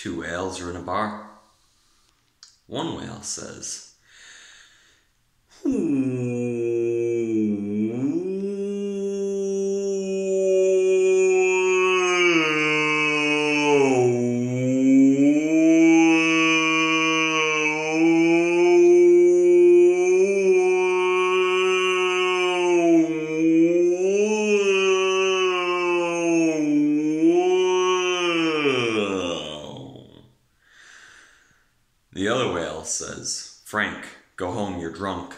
Two whales are in a bar. One whale says, The other whale says, Frank, go home, you're drunk.